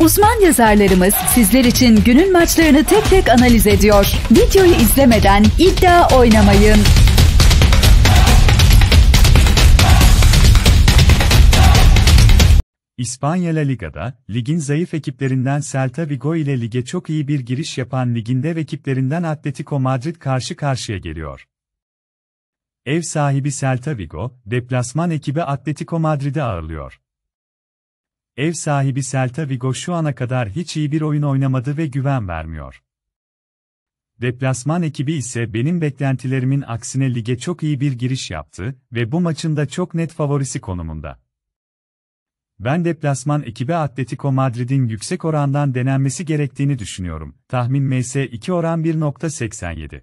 Uzman yazarlarımız sizler için günün maçlarını tek tek analiz ediyor. Videoyu izlemeden iddia oynamayın. İspanya La Liga'da, ligin zayıf ekiplerinden Celta Vigo ile lige çok iyi bir giriş yapan liginde ve ekiplerinden Atletico Madrid karşı karşıya geliyor. Ev sahibi Celta Vigo, deplasman ekibi Atletico Madrid'i ağırlıyor. Ev sahibi Celta Vigo şu ana kadar hiç iyi bir oyun oynamadı ve güven vermiyor. Deplasman ekibi ise benim beklentilerimin aksine lige çok iyi bir giriş yaptı ve bu maçın da çok net favorisi konumunda. Ben deplasman ekibi Atletico Madrid'in yüksek orandan denenmesi gerektiğini düşünüyorum. Tahmin MS2 oran 1.87.